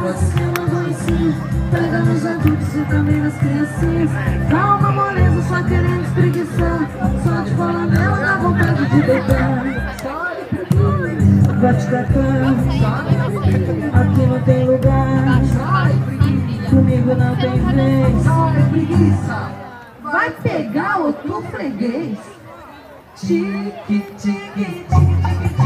você que nos Pega nos adultos e também nas criancinhas. Calma, moleza, só querendo espreguiçar. Só de falar nela dá vontade de deitar. Vai te cama Aqui não tem lugar. Comigo não tem vez. Vai pegar outro freguês? Tique, tique, tique, tique.